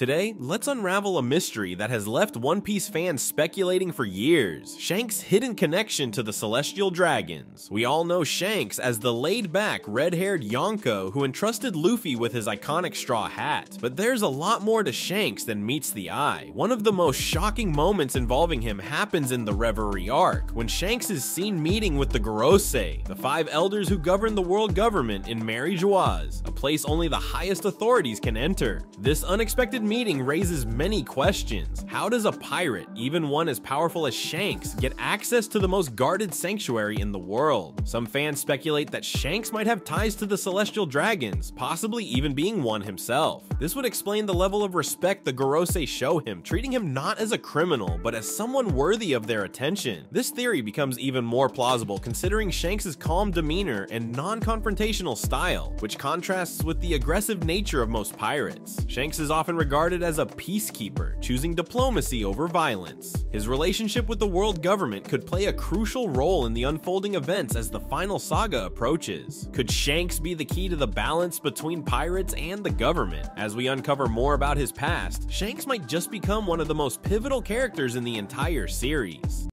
Today, let's unravel a mystery that has left One Piece fans speculating for years. Shanks' hidden connection to the Celestial Dragons. We all know Shanks as the laid-back, red-haired Yonko who entrusted Luffy with his iconic straw hat. But there's a lot more to Shanks than meets the eye. One of the most shocking moments involving him happens in the Reverie arc, when Shanks is seen meeting with the Gorosei, the five elders who govern the world government in Mary Geoise, a place only the highest authorities can enter. This unexpected meeting raises many questions. How does a pirate, even one as powerful as Shanks, get access to the most guarded sanctuary in the world? Some fans speculate that Shanks might have ties to the Celestial Dragons, possibly even being one himself. This would explain the level of respect the Gorosei show him, treating him not as a criminal, but as someone worthy of their attention. This theory becomes even more plausible considering Shanks' calm demeanor and non-confrontational style, which contrasts with the aggressive nature of most pirates. Shanks is often regarded as a peacekeeper, choosing diplomacy over violence. His relationship with the world government could play a crucial role in the unfolding events as the final saga approaches. Could Shanks be the key to the balance between pirates and the government? As we uncover more about his past, Shanks might just become one of the most pivotal characters in the entire series.